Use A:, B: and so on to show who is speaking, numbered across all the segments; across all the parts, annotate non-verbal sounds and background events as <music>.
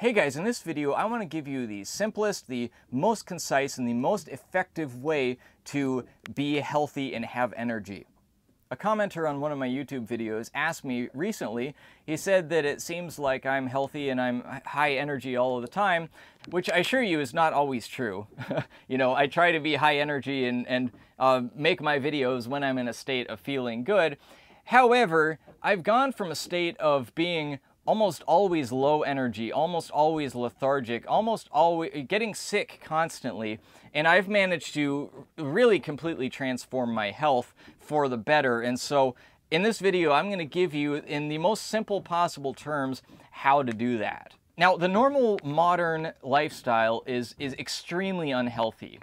A: Hey guys, in this video I want to give you the simplest, the most concise, and the most effective way to be healthy and have energy. A commenter on one of my YouTube videos asked me recently, he said that it seems like I'm healthy and I'm high energy all of the time, which I assure you is not always true. <laughs> you know, I try to be high energy and, and uh, make my videos when I'm in a state of feeling good. However, I've gone from a state of being almost always low energy, almost always lethargic, almost always getting sick constantly. And I've managed to really completely transform my health for the better. And so in this video, I'm going to give you in the most simple possible terms how to do that. Now, the normal modern lifestyle is, is extremely unhealthy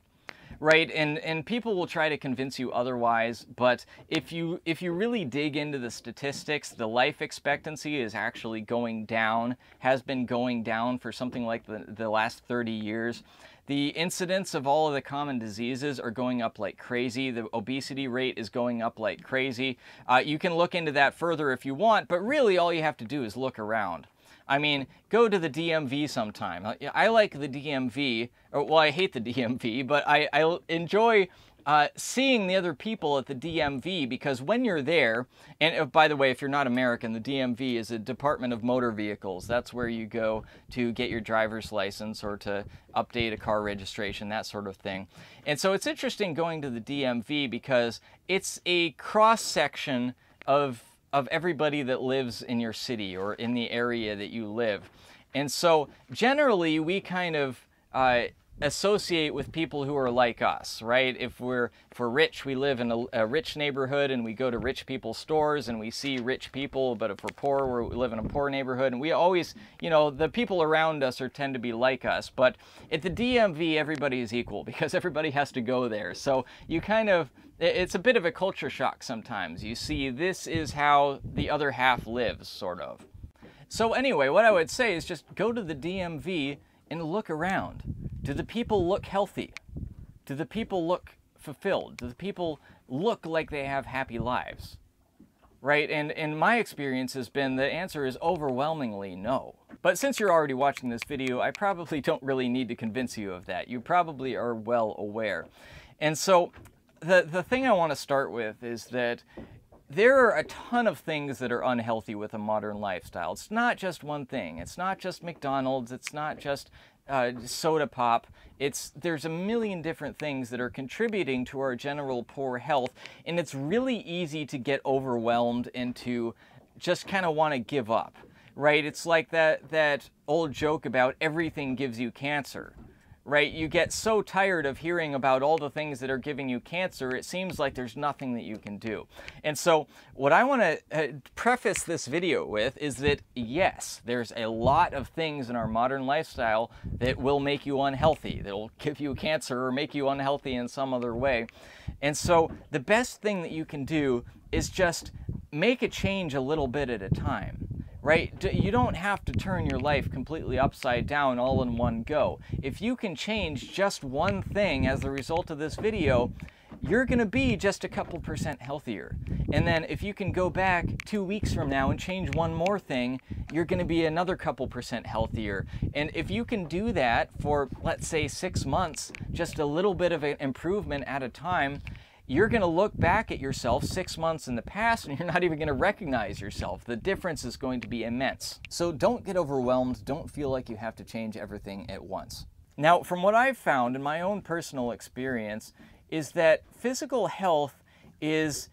A: right? And and people will try to convince you otherwise, but if you if you really dig into the statistics, the life expectancy is actually going down, has been going down for something like the, the last 30 years. The incidence of all of the common diseases are going up like crazy. The obesity rate is going up like crazy. Uh, you can look into that further if you want, but really all you have to do is look around. I mean, go to the DMV sometime. I like the DMV, or well, I hate the DMV, but I, I enjoy uh, seeing the other people at the DMV because when you're there, and uh, by the way, if you're not American, the DMV is a Department of Motor Vehicles. That's where you go to get your driver's license or to update a car registration, that sort of thing. And so it's interesting going to the DMV because it's a cross section of of everybody that lives in your city or in the area that you live. And so generally we kind of uh, associate with people who are like us, right? If we're if we're rich, we live in a, a, rich neighborhood and we go to rich people's stores and we see rich people. But if we're poor, we live in a poor neighborhood, and we always, you know, the people around us are tend to be like us. But at the DMV, everybody is equal <laughs> because everybody has to go there. So you kind of it's a bit of a culture shock sometimes. You see, this is how the other half lives, sort of. So anyway, what I would say is just go to the DMV and look around. Do the people look healthy? Do the people look fulfilled? Do the people look like they have happy lives? Right? And, and my experience has been the answer is overwhelmingly no. But since you're already watching this video, I probably don't really need to convince you of that. You probably are well aware. And so the, the thing I want to start with is that there are a ton of things that are unhealthy with a modern lifestyle. It's not just one thing. It's not just McDonald's. It's not just uh, soda pop. It's there's a million different things that are contributing to our general poor health, and it's really easy to get overwhelmed and to just kind of want to give up, right? It's like that that old joke about everything gives you cancer right? You get so tired of hearing about all the things that are giving you cancer, it seems like there's nothing that you can do. And so what I want to uh, preface this video with is that yes, there's a lot of things in our modern lifestyle that will make you unhealthy, that will give you cancer or make you unhealthy in some other way. And so the best thing that you can do is just make a change a little bit at a time right? You don't have to turn your life completely upside down all in one go. If you can change just one thing as a result of this video, you're going to be just a couple percent healthier. And then if you can go back two weeks from now and change one more thing, you're going to be another couple percent healthier. And if you can do that for, let's say, six months, just a little bit of an improvement at a time, you're mm-hmm. going to look back at yourself six months in the past and you're not even going to recognize yourself. The difference is going to be immense. So don't get overwhelmed. Don't feel like you have to change everything at once. Now, from what I've found in my own personal experience, is that physical health is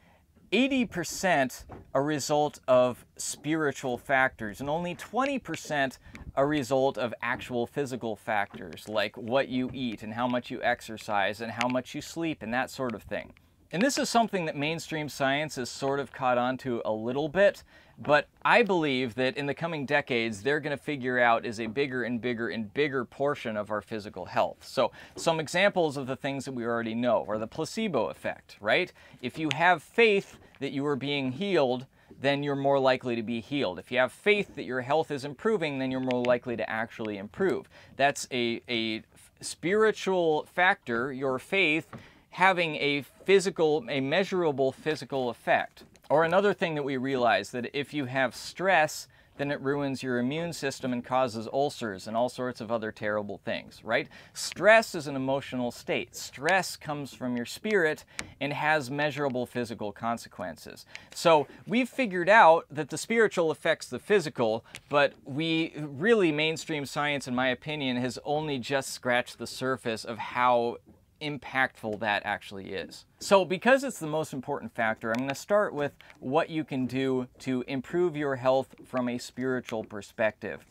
A: 80% a result of spiritual factors and only 20% a result of actual physical factors like what you eat and how much you exercise and how much you sleep and that sort of thing. And this is something that mainstream science has sort of caught on to a little bit, but I believe that in the coming decades, they're going to figure out is a bigger and bigger and bigger portion of our physical health. So some examples of the things that we already know are the placebo effect, right? If you have faith that you are being healed, then you're more likely to be healed. If you have faith that your health is improving, then you're more likely to actually improve. That's a, a spiritual factor, your faith, having a physical, a measurable physical effect. Or another thing that we realize that if you have stress, then it ruins your immune system and causes ulcers and all sorts of other terrible things, right? Stress is an emotional state. Stress comes from your spirit and has measurable physical consequences. So we've figured out that the spiritual affects the physical, but we really, mainstream science, in my opinion, has only just scratched the surface of how impactful that actually is. So because it's the most important factor, I'm going to start with what you can do to improve your health from a spiritual perspective.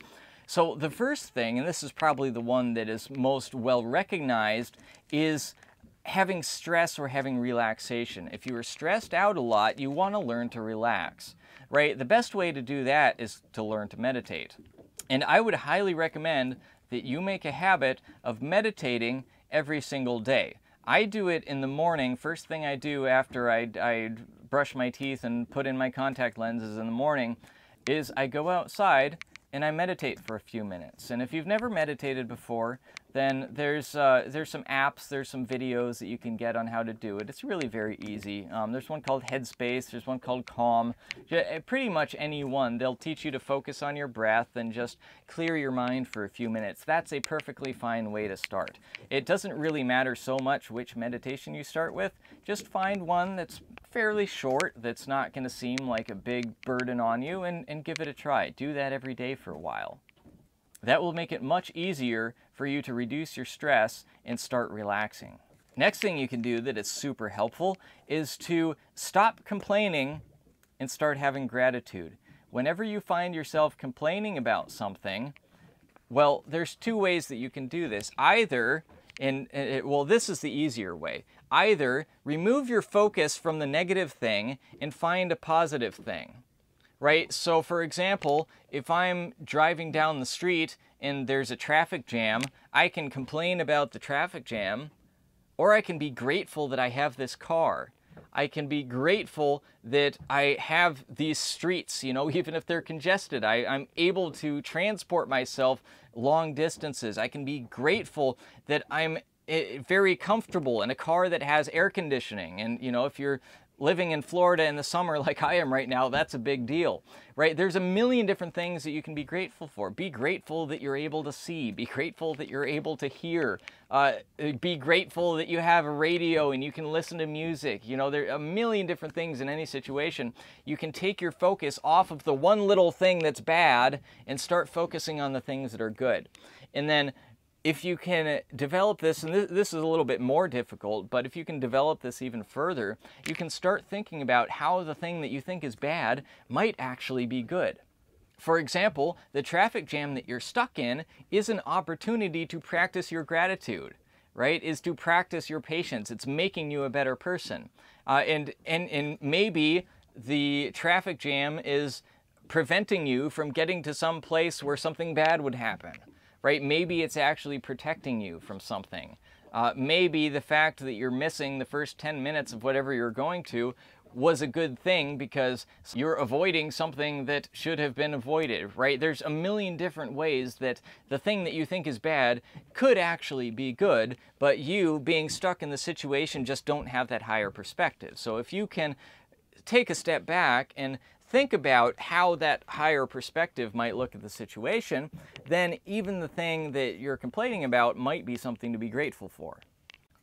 A: So the first thing, and this is probably the one that is most well recognized, is having stress or having relaxation. If you are stressed out a lot, you want to learn to relax, right? The best way to do that is to learn to meditate. And I would highly recommend that you make a habit of meditating every single day. I do it in the morning. First thing I do after I, I brush my teeth and put in my contact lenses in the morning is I go outside and I meditate for a few minutes. And if you've never meditated before, then there's uh, there's some apps, there's some videos that you can get on how to do it. It's really very easy. Um, there's one called Headspace, there's one called Calm. Eh, pretty much any one. They'll teach you to focus on your breath and just clear your mind for a few minutes. That's a perfectly fine way to start. It doesn't really matter so much which meditation you start with. Just find one that's fairly short, that's not going to seem like a big burden on you, and, and give it a try. Do that every day for a while. That will make it much easier for you to reduce your stress and start relaxing. Next thing you can do that is super helpful is to stop complaining and start having gratitude. Whenever you find yourself complaining about something, well, there's two ways that you can do this. Either, and, well, this is the easier way. Either remove your focus from the negative thing and find a positive thing right? So for example, if I'm driving down the street and there's a traffic jam, I can complain about the traffic jam, or I can be grateful that I have this car. I can be grateful that I have these streets, you know, <laughs> even if they're congested. I, I'm able to transport myself long distances. I can be grateful that I'm eh, very comfortable in a car that has air conditioning. And, you know, if you're living in Florida in the summer <laughs> like I am right now, that's a big deal, right? There's a million different things that you can be grateful for. Be grateful that you're able to see. Be grateful that you're able to hear. Uh, be grateful that you have a radio and you can listen to music. You know, there are a million different things in any situation. You can take your focus off of the one little thing that's bad and start focusing on the things that are good. And then if you can develop this, and this, is a little bit more difficult, but if you can develop this even further, you can start thinking about how the thing that you think is bad might actually be good. For example, the traffic jam that you're stuck in is an opportunity to practice your gratitude, right? Is to practice your patience. It's making you a better person. Uh, and, and, and maybe the traffic jam is preventing you from getting to some place where something bad would happen right? Maybe it's actually protecting you from something. Uh, maybe the fact that you're missing the first 10 minutes of whatever you're going to was a good thing because you're avoiding something that should have been avoided, right? There's a million different ways that the thing that you think is bad could actually be good, but you being stuck in the situation just don't have that higher perspective. So if you can take a step back and think about how that higher perspective might look at the situation, then even the thing that you're complaining about might be something to be grateful for.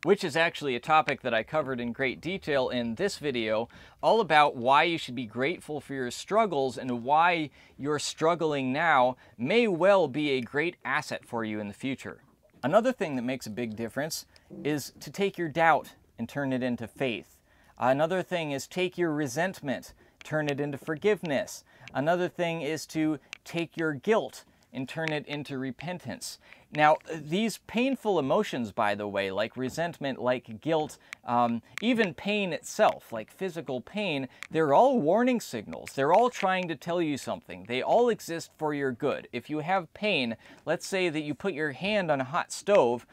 A: Which is actually a topic that I covered in great detail in this video, all about why you should be grateful for your struggles and why your struggling now may well be a great asset for you in the future. Another thing that makes a big difference is to take your doubt and turn it into faith. Another thing is take your resentment turn it into forgiveness. Another thing is to take your guilt and turn it into repentance. Now, these painful emotions, by the way, like resentment, like guilt, um, even pain itself, like physical pain, they're all warning signals. They're all trying to tell you something. They all exist for your good. If you have pain, let's say that you put your hand on a hot stove,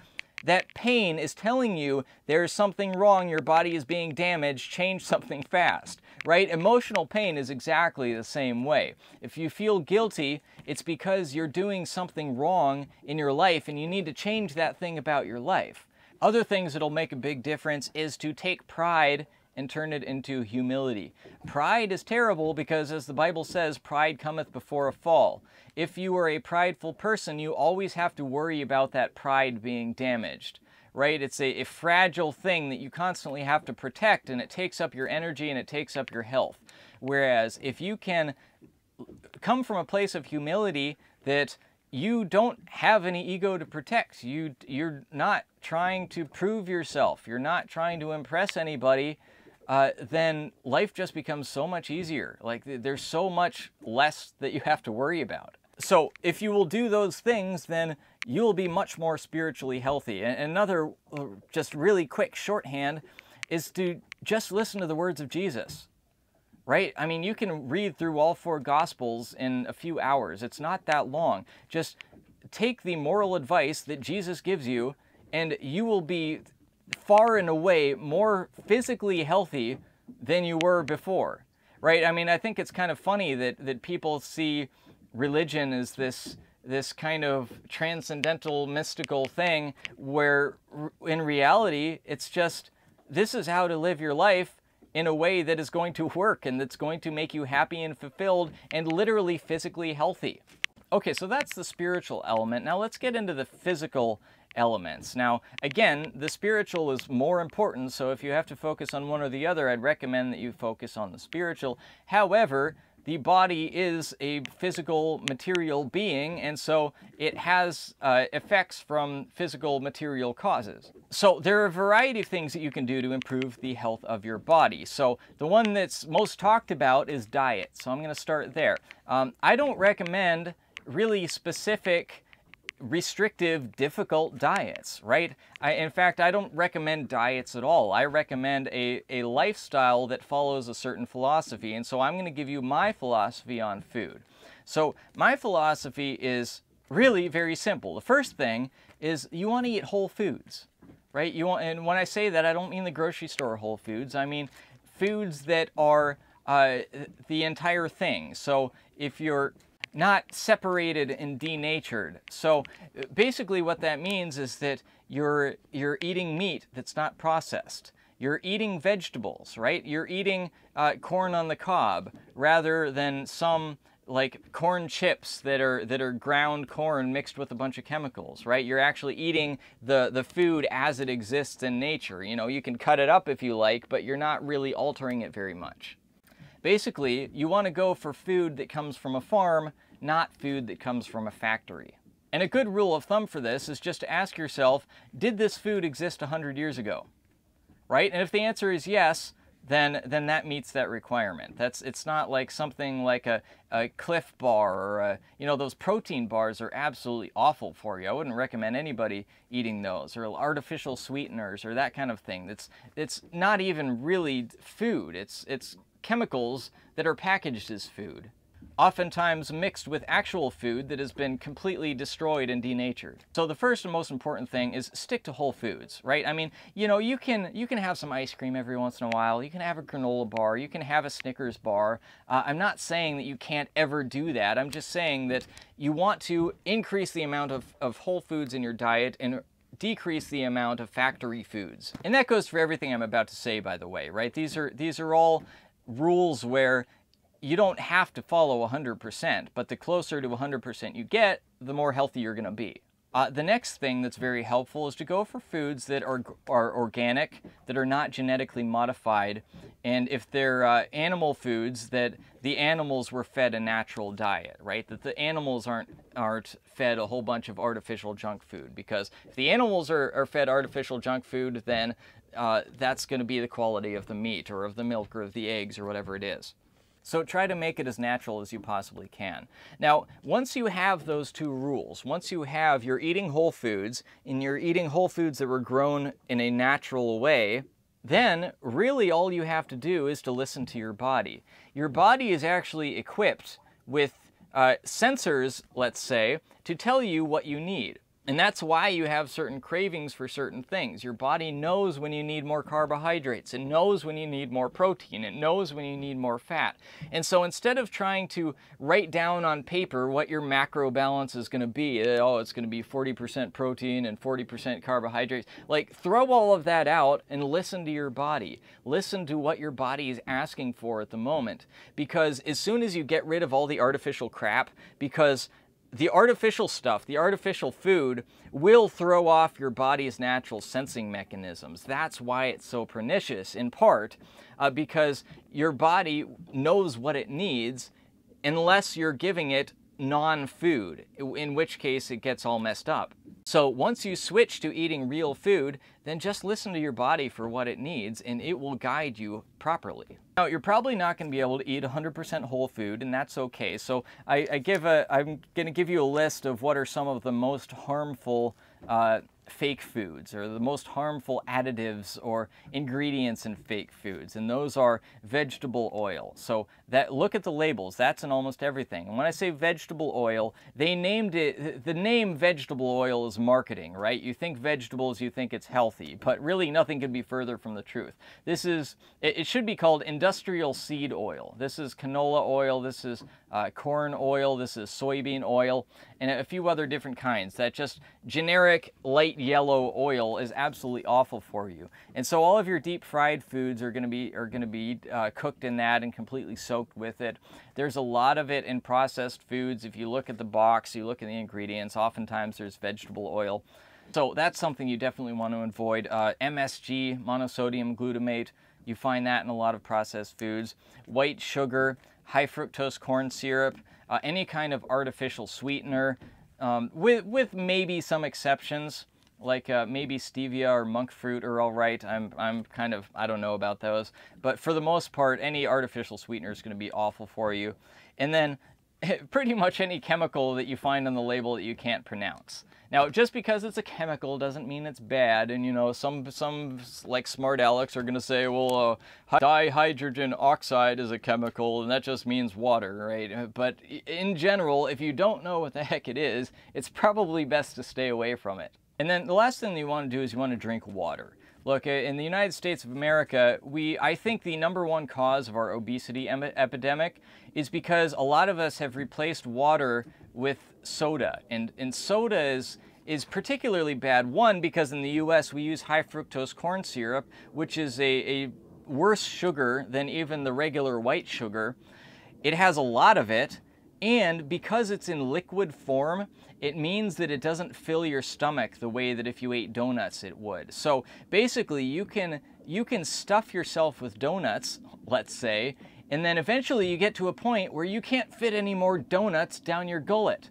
A: that pain is telling you there's something wrong, your body is being damaged, change something <laughs> fast, right? Emotional pain is exactly the same way. If you feel guilty, it's because you're doing something wrong in your life and you need to change that thing about your life. Other things that'll make a big difference is to take pride and turn it into humility. Pride is terrible because, as the Bible says, pride cometh before a fall. If you are a prideful person, you always have to worry about that pride being damaged right? It's a, a, fragile thing that you constantly have to protect, and it takes up your energy and it takes up your health. Whereas if you can come from a place of humility that you don't have any ego to protect, you you're not trying to prove yourself, you're not trying to impress anybody. Uh, then life just becomes so much easier. Like there's so much less that you have to worry about. So if you will do those things, then you'll be much more spiritually healthy. And another uh, just really quick shorthand is to just listen to the words of Jesus. Right? I mean, you can read through all four gospels in a few hours. It's not that long. Just take the moral advice that Jesus gives you and you will be far and away more physically healthy than you were before. Right? I mean, I think it's kind of funny that that people see religion as this this kind of transcendental mystical thing where in reality it's just this is how to live your life in a way that is going to work and that's going to make you happy and fulfilled and literally physically healthy. Okay, so that's the spiritual element. Now let's get into the physical elements. Now, again, the spiritual is more important, so if you have to focus on one or the other, I'd recommend that you focus on the spiritual. However, the body is a physical material being, and so it has uh, effects from physical material causes. So there are a variety of things that you can do to improve the health of your body. So the one that's most talked about is diet. So I'm going to start there. Um, I don't recommend really specific restrictive, difficult diets, right? I, in fact, I don't recommend diets at all. I recommend a, a lifestyle that follows a certain philosophy. And so I'm going to give you my philosophy on food. So my philosophy is really very simple. The first thing is you want to eat whole foods, right? You want, and when I say that, I don't mean the grocery store whole foods. I mean foods that are uh, the entire thing. So if you're not separated and denatured. So basically what that means is that you're, you're eating meat that's not processed. You're eating vegetables, right? You're eating uh, corn on the cob rather than some like corn chips that are that are ground corn mixed with a bunch of chemicals, right? You're actually eating the the food as it exists in nature. You know, you can cut it up if you like, but you're not really altering it very much. Basically, you want to go for food that comes from a farm not food that comes from a factory. And a good rule of thumb for this is just to ask yourself, did this food exist 100 years ago? Right? And if the answer is yes, then then that meets that requirement. That's it's not like something like a, a Clif bar or a, you know those protein bars are absolutely awful for you. I wouldn't recommend anybody eating those or artificial sweeteners or that kind of thing. It's it's not even really food. It's it's chemicals that are packaged as food oftentimes mixed with actual food that has been completely destroyed and denatured. So the first and most important thing is stick to whole foods, right? I mean, you know, you can you can have some ice cream every once in a while, you can have a granola bar, you can have a Snickers bar. Uh, I'm not saying that you can't ever do that. I'm just saying that you want to increase the amount of, of whole foods in your diet and decrease the amount of factory foods. And that goes for everything I'm about to say, by the way, right? These are, these are all rules where you don't have to follow 100%, but the closer to 100% you get, the more healthy you're going to be. Uh, the next thing that's very helpful is to go for foods that are, are organic, that are not genetically modified, and if they're uh, animal foods, that the animals were fed a natural diet, right? That the animals aren't, aren't fed a whole bunch of artificial junk food, because if the animals are, are fed artificial junk food, then uh, that's going to be the quality of the meat or of the milk or of the eggs or whatever it is. So try to make it as natural as you possibly can. Now, once you have those two rules, once you have you're eating whole foods and you're eating whole foods that were grown in a natural way, then really all you have to do is to listen to your body. Your body is actually equipped with uh, sensors, let's say, to tell you what you need. And that's why you have certain cravings for certain things. Your body knows when you need more carbohydrates. It knows when you need more protein. It knows when you need more fat. And so instead of trying to write down on paper what your macro balance is going to be, uh, oh, it's going to be 40% protein and 40% carbohydrates, like throw all of that out and listen to your body. Listen to what your body is asking for at the moment. Because as soon as you get rid of all the artificial crap, because the artificial stuff, the artificial food, will throw off your body's natural sensing mechanisms. That's why it's so pernicious, in part, uh, because your body knows what it needs unless you're giving it non-food, in which case it gets all messed up. So once you switch to eating real food, then just listen to your body for what it needs and it will guide you properly. Now, you're probably not going to be able to eat 100% whole food, and that's okay. So I, I give a, I'm going to give you a list of what are some of the most harmful uh, fake foods or the most harmful additives or ingredients in fake foods and those are vegetable oil. So that look at the labels that's in almost everything. And when i say vegetable oil they named it the name vegetable oil is marketing right? You think vegetables you think it's healthy but really nothing could be further from the truth. This is it, should be called industrial seed oil. This is canola oil this is uh, corn oil this is soybean oil and a few other different kinds that just generic light yellow oil is absolutely awful for you. And so all of your deep fried foods are going to be are going to be uh, cooked in that and completely soaked with it. There's a lot of it in processed foods. If you look at the box, you look at the ingredients, oftentimes there's vegetable oil. So that's something you definitely want to avoid. Uh, MSG, monosodium glutamate, you find that in a lot of processed foods. White sugar, high fructose corn syrup, uh, any kind of artificial sweetener, um, with, with maybe some exceptions like uh, maybe stevia or monk fruit are all right. I'm, I'm kind of, I don't know about those. But for the most part, any artificial sweetener is going to be awful for you. And then <laughs> pretty much any chemical that you find on the label that you can't pronounce. Now, just because it's a chemical doesn't mean it's bad. And, you know, some, some like smart Alex are going to say, well, uh, dihydrogen oxide is a chemical, and that just means water, right? But in general, if you don't know what the heck it is, it's probably best to stay away from it. And then the last thing that you want to do is you want to drink water. Look, in the United States of America, we I think the number one cause of our obesity epidemic is because a lot of us have replaced water with soda. And, and soda is, is particularly bad, one, because in the US we use high fructose corn syrup, which is a, a worse sugar than even the regular white sugar. It has a lot of it, and because it's in liquid form, it means that it doesn't fill your stomach the way that if you ate donuts it would. So basically you can, you can stuff yourself with donuts, let's say, and then eventually you get to a point where you can't fit any more donuts down your gullet.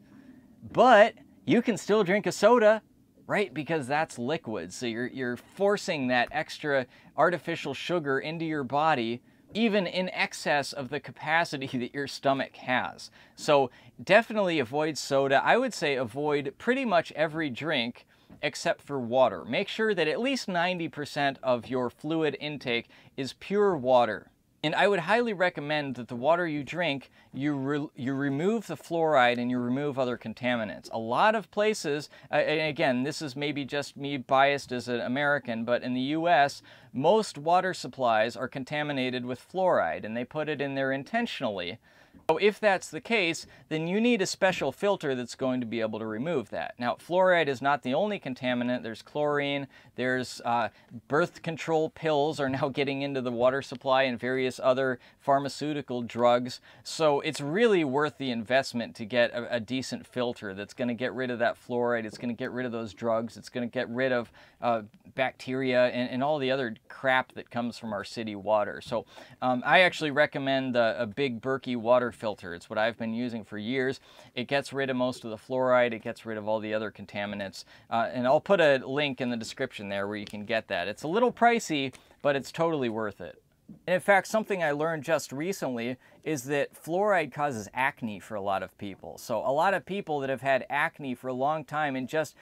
A: But you can still drink a soda, right? Because that's liquid. So you're, you're forcing that extra artificial sugar into your body even in excess of the capacity <laughs> that your stomach has. So definitely avoid soda. I would say avoid pretty much every drink except for water. Make sure that at least 90% of your fluid intake is pure water. And I would highly recommend that the water you drink, you, re you remove the fluoride and you remove other contaminants. A lot of places, uh, again, this is maybe just me biased as an American, but in the US, most water supplies are contaminated with fluoride and they put it in there intentionally so if that's the case, then you need a special filter that's going to be able to remove that. Now, fluoride is not the only contaminant. There's chlorine, there's uh, birth control pills are <laughs> now getting into the water supply and various other pharmaceutical drugs. So it's really worth the investment to get a, a decent filter that's going to get rid of that fluoride. It's going to get rid of those drugs. It's going to get rid of uh, bacteria and, and, all the other crap that comes from our city water. So um, I actually recommend a, a big Berkey water filter. It's what I've been using for years. It gets rid of most of the fluoride. It gets rid of all the other contaminants. Uh, and I'll put a link in the description there where you can get that. It's a little pricey, but it's totally worth it. And in fact, something I learned just recently is that fluoride causes acne for a lot of people. So a lot of people that have had acne for a long time and just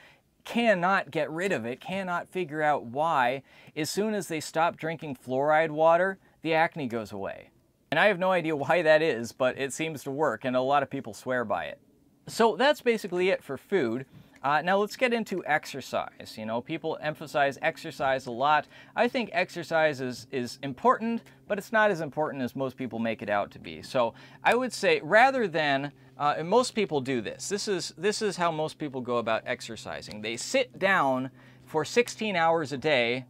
A: cannot get rid of it, cannot figure out why, as soon as they stop drinking fluoride water, the acne goes away. And I have no idea why that is, but it seems to work, and a lot of people swear by it. So that's basically it for food. Uh, now let's get into exercise. You know, people emphasize exercise a lot. I think exercise is, is important, but it's not as important as most people make it out to be. So I would say rather than, uh, and most people do this, this is, this is how most people go about exercising. They sit down for 16 hours a day,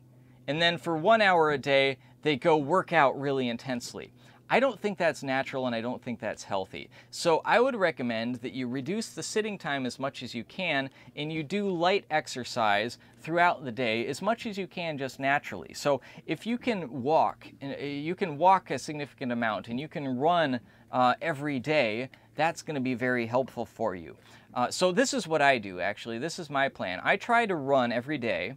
A: and then for one hour a day, they go work out really intensely. I don't think that's natural and I don't think that's healthy. So I would recommend that you reduce the sitting time as much as you can and you do light exercise throughout the day as much as you can just naturally. So if you can walk, uh, you can walk a significant amount and you can run uh, every day, that's going to be very helpful for you. Uh, so this is what I do actually. This is my plan. I try to run every day.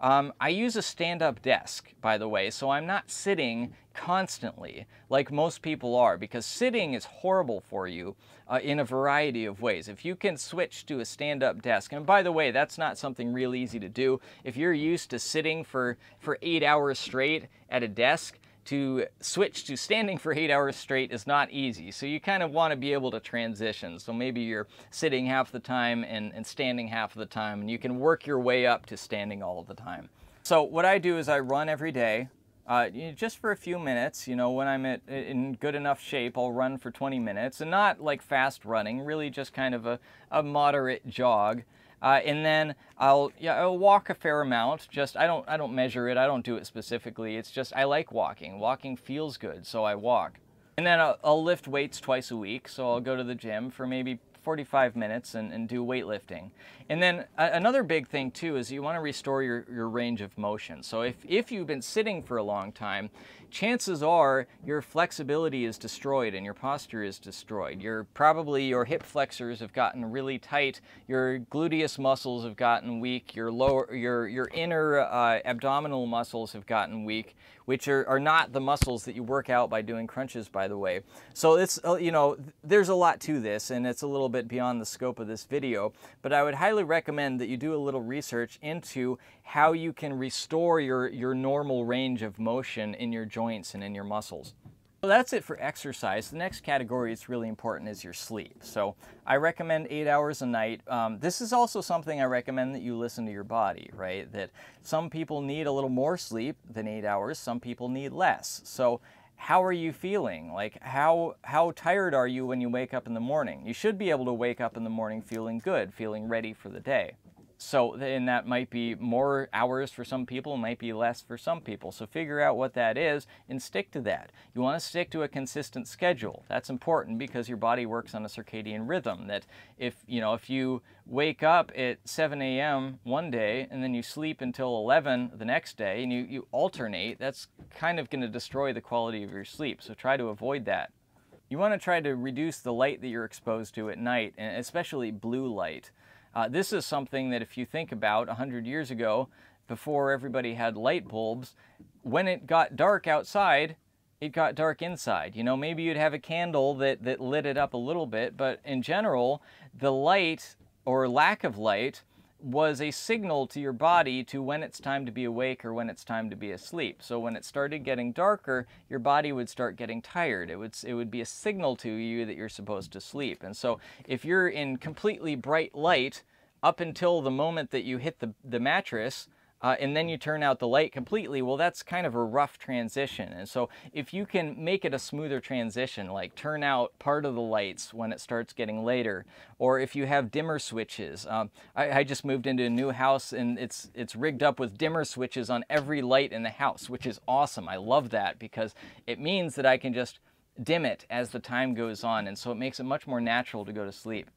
A: Um, I use a stand-up desk, by the way, so I'm not sitting constantly like most people are because sitting is horrible for you uh, in a variety of ways. If you can switch to a stand-up desk, and by the way, that's not something real easy to do. If you're used to sitting for, for eight hours straight at a desk, to switch to standing for eight hours straight is not easy. So you kind of want to be able to transition. So maybe you're sitting half the time and, and standing half of the time, and you can work your way up to standing all of the time. So what I do is I run every day. Uh, just for a few minutes, you know, when I'm at, in good enough shape, I'll run for 20 minutes, and not like fast running, really just kind of a, a moderate jog. Uh, and then I'll, yeah, I'll walk a fair amount. Just I don't I don't measure it. I don't do it specifically. It's just I like walking. Walking feels good, so I walk. And then I'll, I'll lift weights twice a week. So I'll go to the gym for maybe 45 minutes and, and do weightlifting. And then another big thing too is you want to restore your, your range of motion. So if, if you've been sitting for a long time, chances are your flexibility is destroyed and your posture is destroyed. Your probably your hip flexors have gotten really tight, your gluteus muscles have gotten weak, your lower your your inner uh, abdominal muscles have gotten weak, which are, are not the muscles that you work out by doing crunches by the way. So it's uh, you know there's a lot to this and it's a little bit beyond the scope of this video, but I would highly recommend that you do a little research into how you can restore your, your normal range of motion in your joints and in your muscles. So that's it for exercise. The next category that's really important is your sleep. So I recommend eight hours a night. Um, this is also something I recommend that you listen to your body, right? That some people need a little more sleep than eight hours, some people need less. So how are you feeling? Like how how tired are you when you wake up in the morning? You should be able to wake up in the morning feeling good, feeling ready for the day. So then that might be more hours for some people, might be less for some people. So figure out what that is and stick to that. You want to stick to a consistent schedule. That's important because your body works on a circadian rhythm that if, you know, if you wake up at 7 a.m. one day and then you sleep until 11 the next day and you, you alternate, that's kind of going to destroy the quality of your sleep. So try to avoid that. You want to try to reduce the light that you're exposed to at night, and especially blue light. Uh, this is something that if you think about 100 years ago, before everybody had light bulbs, when it got dark outside, it got dark inside. You know, maybe you'd have a candle that, that lit it up a little bit, but in general, the light or lack of light was a signal to your body to when it's time to be awake or when it's time to be asleep. So when it started getting darker, your body would start getting tired. It would, it would be a signal to you that you're supposed to sleep. And so if you're in completely bright light up until the moment that you hit the, the mattress, uh, and then you turn out the light completely, well, that's kind of a rough transition. And so if you can make it a smoother transition, like turn out part of the lights when it starts getting later, or if you have dimmer switches. Um, I, I, just moved into a new house and it's, it's rigged up with dimmer switches on every light in the house, which is awesome. I love that because it means that I can just dim it as the time goes on. And so it makes it much more natural to go to sleep.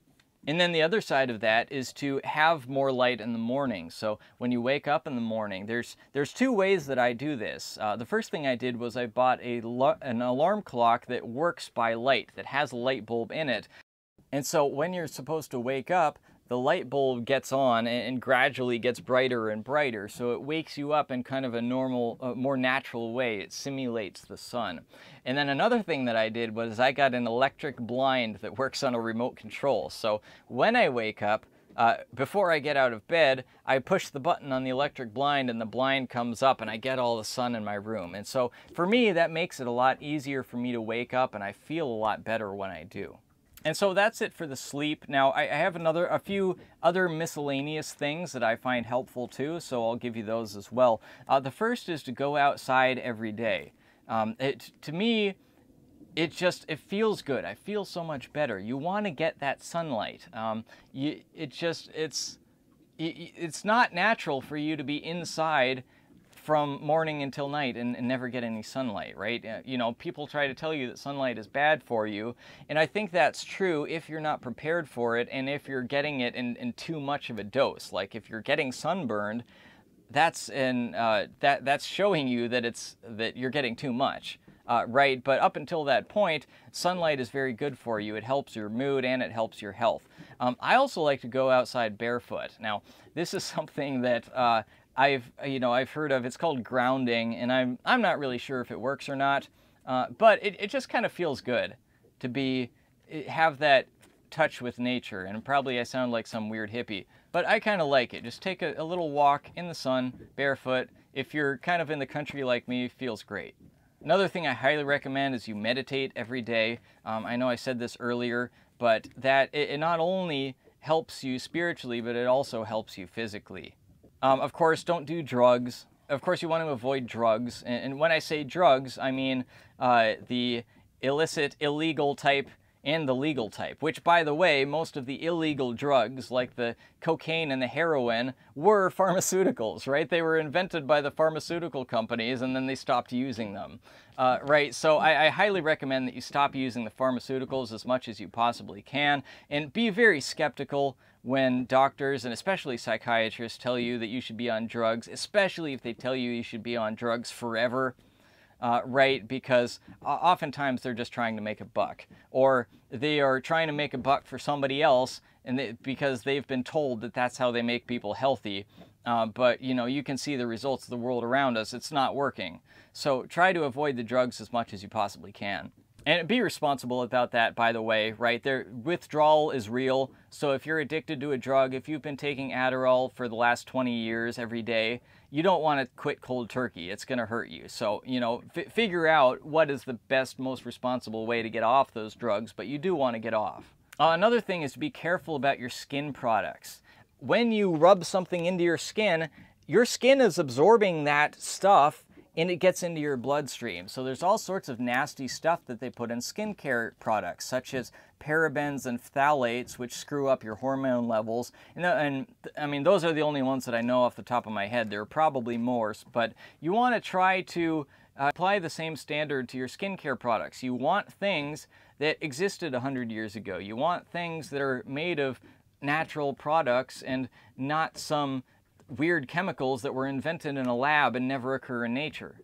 A: And then the other side of that is to have more light in the morning. So when you wake up in the morning, there's there's two ways that I do this. Uh, the first thing I did was I bought a an alarm clock that works by light, that has a light bulb in it. And so when you're supposed to wake up, the light bulb gets on and, gradually gets brighter and brighter. So it wakes you up in kind of a normal, uh, more natural way. It simulates the sun. And then another thing that I did was I got an electric blind that works on a remote control. So when I wake up, uh, before I get out of bed, I push the button on the electric blind and the blind comes up and I get all the sun in my room. And so for me, that makes it a lot easier for me to wake up and I feel a lot better when I do. And so that's it for the sleep. Now I, have another, a few other miscellaneous things that I find helpful too, so I'll give you those as well. Uh, the first is to go outside every day. Um, it, to me, it just it feels good. I feel so much better. You want to get that sunlight. Um, you, it just it's it's not natural for you to be inside from morning until night and, and, never get any sunlight, right? Uh, you know, people try to tell you that sunlight is bad for you, and I think that's true if you're not prepared for it and if you're getting it in, in too much of a dose. Like if you're getting sunburned, that's in, uh, that that's showing you that it's that you're getting too much uh, right? But up until that point, sunlight is very good for you. It helps your mood and it helps your health. Um, I also like to go outside barefoot. Now, this is <laughs> something that uh, I've you know I've heard of. It's called grounding, and I'm I'm not really sure if it works or not. Uh, but it, it just kind of feels good to be eh, have that touch with nature. And probably I sound like some weird hippie, but I kind of like it. Just take a, a little walk in the sun barefoot. If you're kind of in the country like me, feels great. Another thing I highly recommend is you meditate every day. Um, I know I said this earlier, but that it, it, not only helps you spiritually, but it also helps you physically. Um, of course, don't do drugs. Of course, you want to avoid drugs. And, and when I say drugs, I mean uh, the illicit, illegal type and the legal type, which, by the way, most of the illegal drugs, like the cocaine and the heroin, were <laughs> pharmaceuticals, right? They were invented by the pharmaceutical companies and then they stopped using them, uh, right? So I, I highly recommend that you stop using the pharmaceuticals as much as you possibly can and be very skeptical when doctors and especially psychiatrists tell you that you should be on drugs, especially if they tell you you should be on drugs forever uh, right? Because oftentimes they're just trying to make a buck, or they are trying to make a buck for somebody else, and they, because they've been told that that's how they make people healthy. Uh, but you know, you can see the results of the world around us. It's not working. So try to avoid the drugs as much as you possibly can. And be responsible about that, by the way, right? There, withdrawal is real. So if you're addicted to a drug, if you've been taking Adderall for the last 20 years every day, you don't want to quit cold turkey. It's going to hurt you. So, you know, figure out what is the best, most responsible way to get off those drugs, but you do want to get off. Uh, another thing is to be careful about your skin products. When you rub something into your skin, your skin is absorbing that stuff and it gets into your bloodstream. So there's all sorts of nasty stuff that they put in skincare products, such as parabens and phthalates, which screw up your hormone levels. And, and, I mean, those are the only ones that I know off the top of my head. There are probably more, but you want to try to uh, apply the same standard to your skincare products. You want things that existed 100 years ago. You want things that are made of natural products and not some weird chemicals that were invented in a lab and never occur in nature.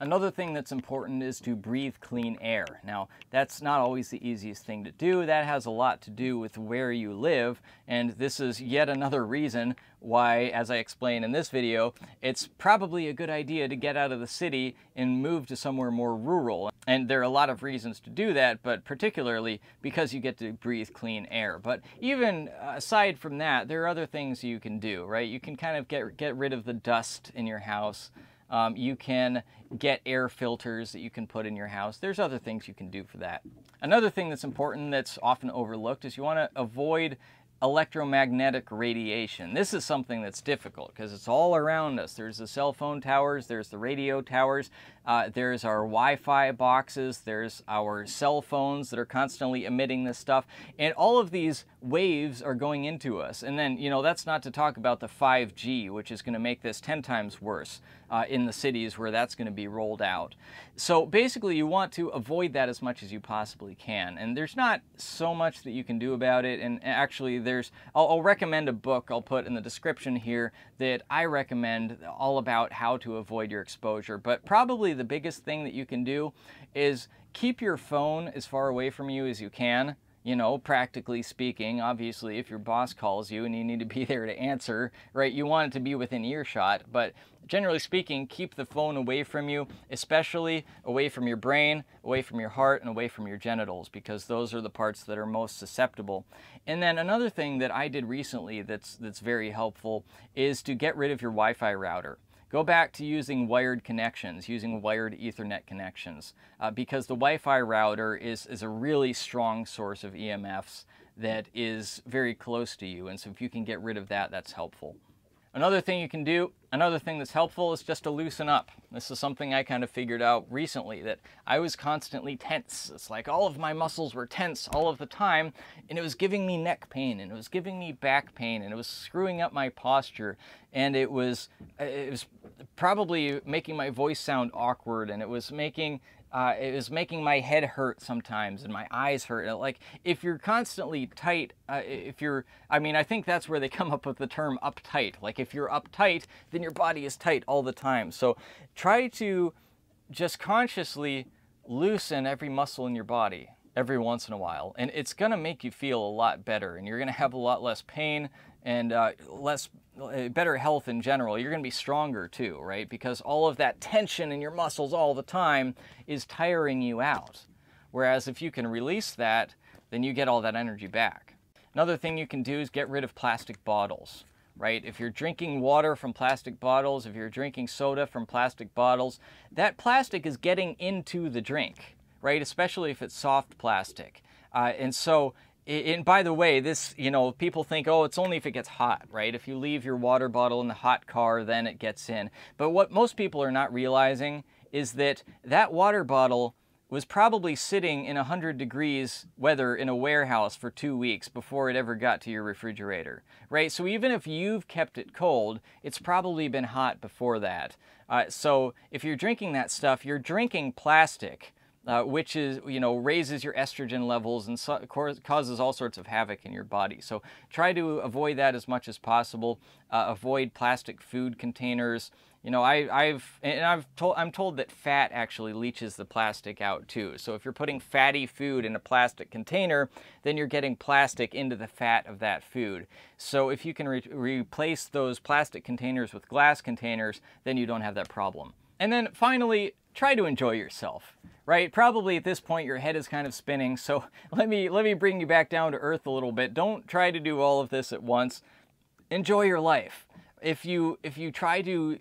A: Another thing that's important is to breathe clean air. Now, that's not always the easiest thing to do. That has a lot to do with where you live, and this is yet another reason why, as I explain in this video, it's probably a good idea to get out of the city and move to somewhere more rural. And there are a lot of reasons to do that, but particularly because you get to breathe clean air. But even aside from that, there are other things you can do, right? You can kind of get, get rid of the dust in your house. Um, you can get air filters that you can put in your house. There's other things you can do for that. Another thing that's important that's often overlooked is you want to avoid electromagnetic radiation. This is something that's difficult because it's all around us. There's the cell phone towers, there's the radio towers, uh, there's our Wi-Fi boxes, there's our cell phones that are constantly emitting this stuff, and all of these waves are going into us. And then, you know, that's not to talk about the 5G, which is going to make this 10 times worse uh, in the cities where that's going to be rolled out. So basically, you want to avoid that as much as you possibly can. And there's not so much that you can do about it. And actually, there's, I'll, I'll recommend a book I'll put in the description here that I recommend all about how to avoid your exposure. But probably the biggest thing that you can do is keep your phone as far away from you as you can you know, practically speaking, obviously, if your boss calls you and you need to be <laughs> there to answer, right, you want it to be within earshot. But generally speaking, keep the phone away from you, especially away from your brain, away from your heart, and away from your genitals, because those are the parts that are most susceptible. And then another thing that I did recently that's, that's very helpful is to get rid of your Wi Fi router go back to using wired connections, using wired Ethernet connections, uh, because the Wi-Fi router is, is a really strong source of EMFs that is very close to you. And so if you can get rid of that, that's helpful. Another thing you can do, another thing that's helpful is just to loosen up. This is something I kind of figured out recently that I was constantly tense. It's like all of my muscles were tense all of the time and it was giving me neck pain and it was giving me back pain and it was screwing up my posture and it was it was probably making my voice sound awkward and it was making uh, it was making my head hurt sometimes and my eyes hurt. Like if you're constantly tight, uh, if you're, I mean, I think that's where they <laughs> come up with the term uptight. Like if you're uptight, then your body is tight all the time. So try to just consciously loosen every muscle in your body every once in a while. And it's going to make you feel a lot better and you're going to have a lot less pain and uh, less better health in general. You're going to be stronger too, right? Because all of that tension in your muscles all the time is tiring you out. Whereas if you can release that, then you get all that energy back. Another thing you can do is get rid of plastic bottles, right? If you're drinking water from plastic bottles, if you're drinking soda from plastic bottles, that plastic is getting into the drink, right? Especially if it's soft plastic. Uh, and so and by the way, this, you know, people think, oh, it's only if it gets hot, right? If you leave your water bottle in the hot car, then it gets in. But what most people are not realizing is that that water bottle was probably sitting in 100 degrees weather in a warehouse for two weeks before it ever got to your refrigerator, right? So even if you've kept it cold, it's probably been hot before that. Uh, so if you're drinking that stuff, you're drinking plastic uh, which is, you know, raises your estrogen levels and so, causes all sorts of havoc in your body. So try to avoid that as much as possible. Uh, avoid plastic food containers. You know, I, have and I've told I'm told that fat actually leaches the plastic out too. So if you're putting fatty food in a plastic container, then you're getting plastic into the fat of that food. So if you can re replace those plastic containers with glass containers, then you don't have that problem. And then finally, try to enjoy yourself right? Probably at this point your head is kind of spinning, so <laughs> let me, let me bring you back down to earth a little bit. Don't try to do all of this at once. Enjoy your life. If you, if you try to,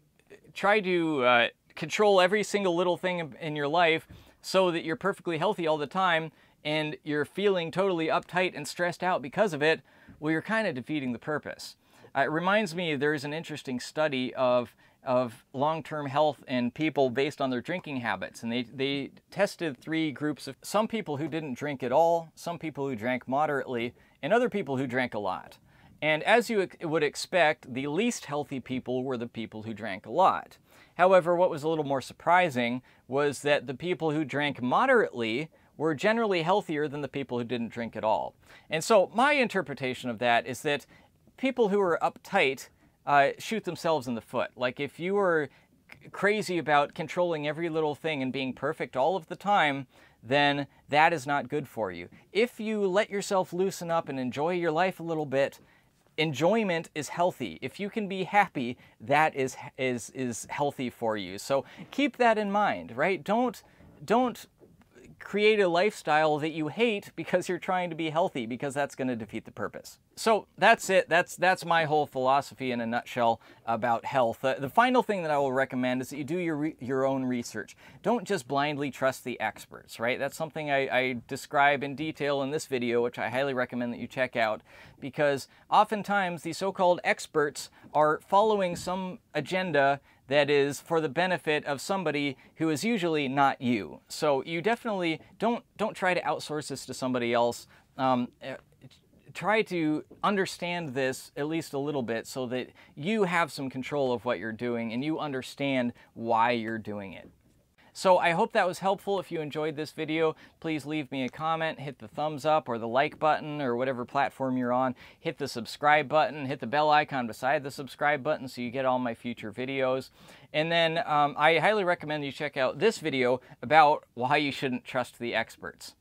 A: try to uh, control every single little thing in your life so that you're perfectly healthy all the time and you're feeling totally uptight and stressed out because of it, well, you're kind of defeating the purpose. Uh, it reminds me there's an interesting study of of long-term health in people based on their drinking habits. And they, they tested three groups of some people who didn't drink at all, some people who drank moderately, and other people who drank a lot. And as you would expect, the least healthy people were the people who drank a lot. However, what was a little more surprising was that the people who drank moderately were generally healthier than the people who didn't drink at all. And so my interpretation of that is that people who are uptight uh, shoot themselves in the foot. Like if you were crazy about controlling every little thing and being perfect all of the time, then that is not good for you. If you let yourself loosen up and enjoy your life a little bit, enjoyment is healthy. If you can be happy, that is is is healthy for you. So keep that in mind, right? Don't don't create a lifestyle that you hate because you're trying to be healthy because that's going to defeat the purpose. So that's it. That's that's my whole philosophy in a nutshell about health. Uh, the final thing that I will recommend is that you do your your own research. Don't just blindly trust the experts, right? That's something I, I describe in detail in this video, which I highly recommend that you check out because oftentimes the so-called experts are following some agenda that is for the benefit of somebody who is usually not you. So you definitely don't don't try to outsource this to somebody else. Um, eh, try to understand this at least a little bit so that you have some control of what you're doing and you understand why you're doing it. So I hope that was helpful. If you enjoyed this video, please leave me a comment, hit the thumbs up or the like button or whatever platform you're on. Hit the subscribe button, hit the bell icon beside the subscribe button so you get all my future videos. And then um, I highly recommend you check out this video about why you shouldn't trust the experts.